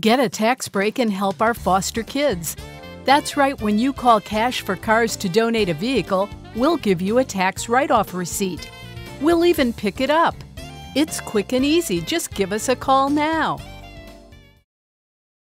Get a tax break and help our foster kids. That's right, when you call Cash for Cars to donate a vehicle, we'll give you a tax write off receipt. We'll even pick it up. It's quick and easy. Just give us a call now.